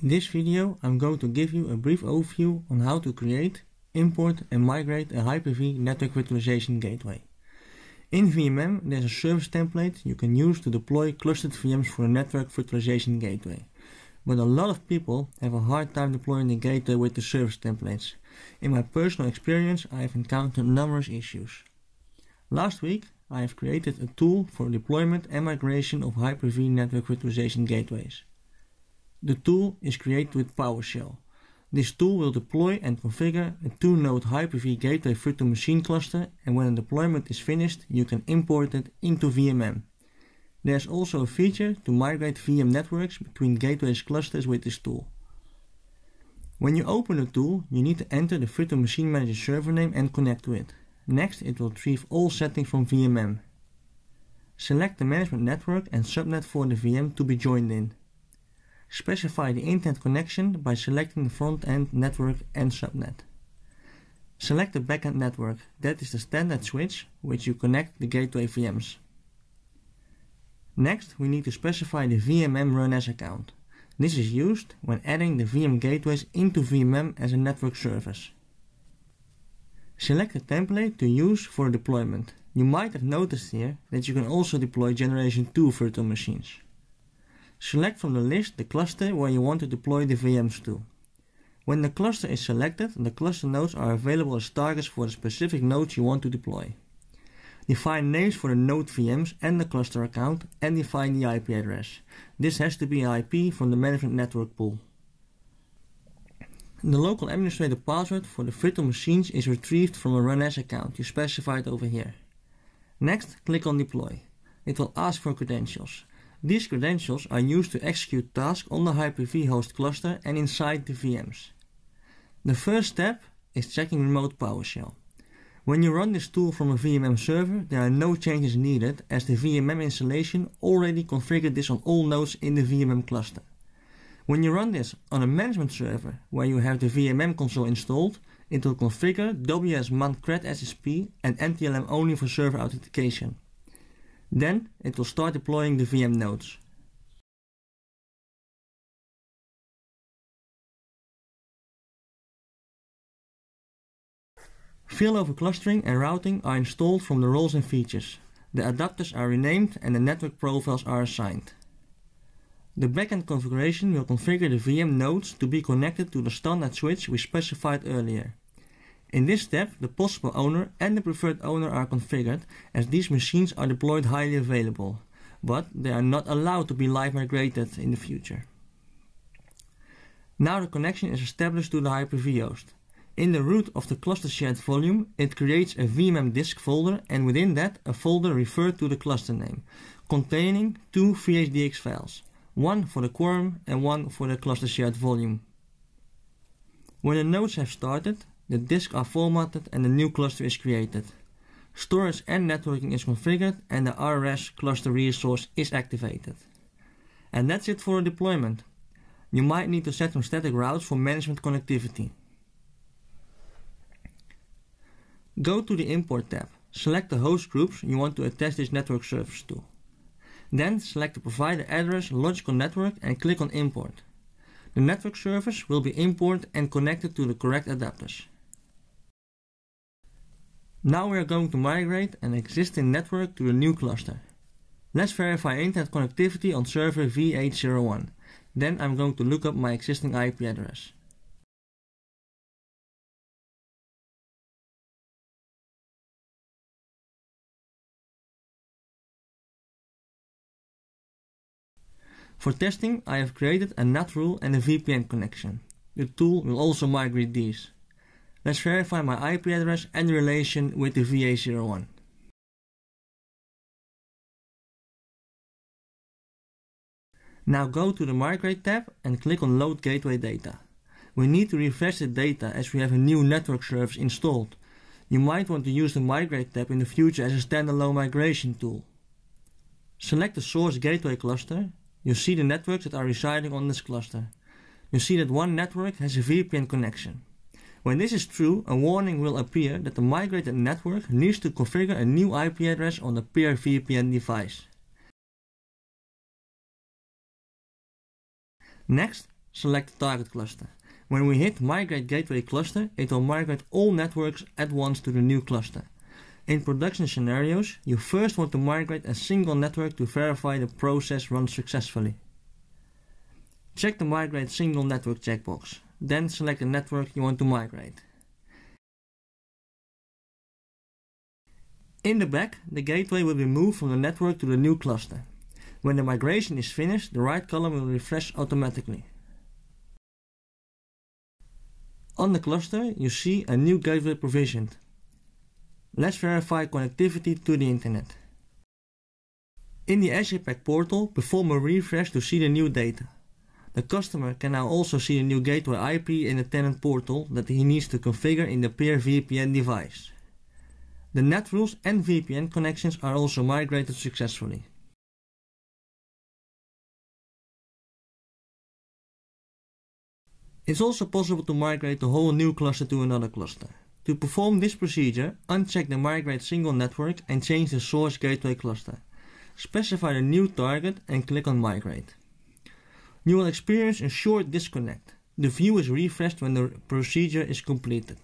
In this video I'm going to give you a brief overview on how to create, import and migrate a Hyper-V network virtualization gateway. In VMM there's a service template you can use to deploy clustered VMs for a network virtualization gateway. But a lot of people have a hard time deploying the gateway with the service templates. In my personal experience I have encountered numerous issues. Last week I have created a tool for deployment and migration of Hyper-V network virtualization gateways. The tool is created with PowerShell. This tool will deploy and configure a 2-node Hyper-V gateway virtual machine cluster and when the deployment is finished you can import it into VMM. There's also a feature to migrate VM networks between gateways clusters with this tool. When you open the tool, you need to enter the Virtual Machine Manager server name and connect to it. Next, it will retrieve all settings from VMM. Select the management network and subnet for the VM to be joined in. Specify the internet connection by selecting the front-end network and subnet. Select the backend network, that is the standard switch which you connect the gateway VMs. Next, we need to specify the VMM run as account. This is used when adding the VM gateways into VMM as a network service. Select a template to use for deployment. You might have noticed here that you can also deploy generation 2 virtual machines. Select from the list the cluster where you want to deploy the VMs to. When the cluster is selected, the cluster nodes are available as targets for the specific nodes you want to deploy. Define names for the node VMs and the cluster account and define the IP address. This has to be an IP from the management network pool. The local administrator password for the virtual machines is retrieved from a run as account you specified over here. Next, click on deploy. It will ask for credentials. These credentials are used to execute tasks on the Hyper-V host cluster and inside the VMs. The first step is checking remote PowerShell. When you run this tool from a VMM server, there are no changes needed as the VMM installation already configured this on all nodes in the VMM cluster. When you run this on a management server where you have the VMM console installed, it will configure WSMAN CRED SSP and NTLM only for server authentication. Then it will start deploying the VM nodes. Failover clustering and routing are installed from the roles and features. The adapters are renamed and the network profiles are assigned. The backend configuration will configure the VM nodes to be connected to the standard switch we specified earlier. In this step, the possible owner and the preferred owner are configured as these machines are deployed highly available, but they are not allowed to be live migrated in the future. Now the connection is established to the Hyper-V host. In the root of the cluster shared volume, it creates a VMM disk folder and within that a folder referred to the cluster name, containing two VHDX files, one for the quorum and one for the cluster shared volume. When the nodes have started, the disks are formatted and a new cluster is created. Storage and networking is configured and the RS cluster resource is activated. And that's it for a deployment. You might need to set some static routes for management connectivity. Go to the Import tab. Select the host groups you want to attach this network service to. Then select the provider address logical network and click on Import. The network service will be imported and connected to the correct adapters. Now we are going to migrate an existing network to a new cluster. Let's verify internet connectivity on server V801. Then I'm going to look up my existing IP address. For testing, I have created a NAT rule and a VPN connection. The tool will also migrate these. Let's verify my IP address and relation with the VA01. Now go to the Migrate tab and click on Load Gateway Data. We need to refresh the data as we have a new network service installed. You might want to use the Migrate tab in the future as a standalone migration tool. Select the source gateway cluster you see the networks that are residing on this cluster. You see that one network has a VPN connection. When this is true, a warning will appear that the migrated network needs to configure a new IP address on the peer VPN device. Next, select the target cluster. When we hit Migrate Gateway Cluster, it will migrate all networks at once to the new cluster. In production scenarios, you first want to migrate a single network to verify the process runs successfully. Check the Migrate Single Network checkbox, then select the network you want to migrate. In the back, the gateway will be moved from the network to the new cluster. When the migration is finished, the right column will refresh automatically. On the cluster, you see a new gateway provisioned. Let's verify connectivity to the internet. In the Azure Pack portal, perform a refresh to see the new data. The customer can now also see the new gateway IP in the tenant portal that he needs to configure in the peer VPN device. The NAT rules and VPN connections are also migrated successfully. It's also possible to migrate the whole new cluster to another cluster. To perform this procedure, uncheck the Migrate Single Network and change the source gateway cluster. Specify the new target and click on Migrate. You will experience a short disconnect. The view is refreshed when the procedure is completed.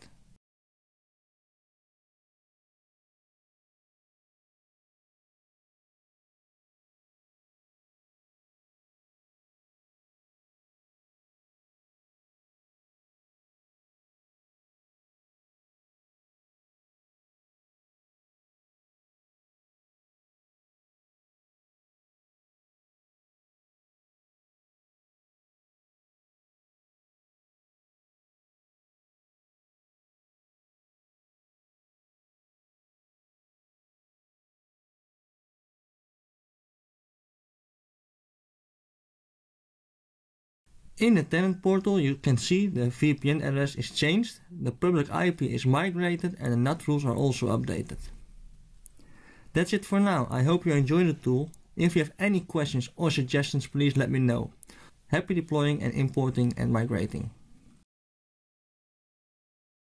In the tenant portal you can see the VPN address is changed, the public IP is migrated and the NAT rules are also updated. That's it for now, I hope you enjoyed the tool. If you have any questions or suggestions please let me know. Happy deploying and importing and migrating.